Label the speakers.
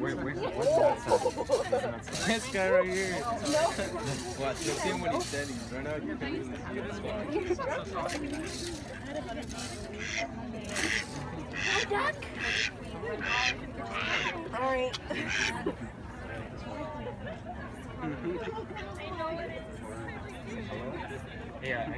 Speaker 1: Wait, wait, what's that sound? This guy right here. Watch, you'll see him when he's standing. Right now, you're see this
Speaker 2: Duck. All right.
Speaker 1: Yeah.